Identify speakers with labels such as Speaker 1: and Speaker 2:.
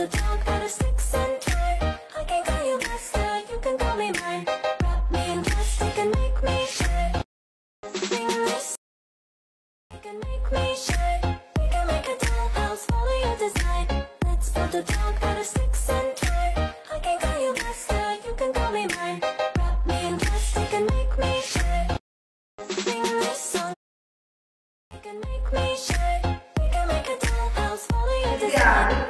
Speaker 1: the dog out of six and tie. I can call you master, you can call me mine. Wrap me in plastic and make me shy. Sing this, you can make me shy. We can make a dollhouse, follow your design. Let's build a dog out of six and tie. I can call you master, you can call me mine. Wrap me in plastic and make me shy. Sing this song, you can make me shy. We can make a dollhouse, follow your design. Yeah.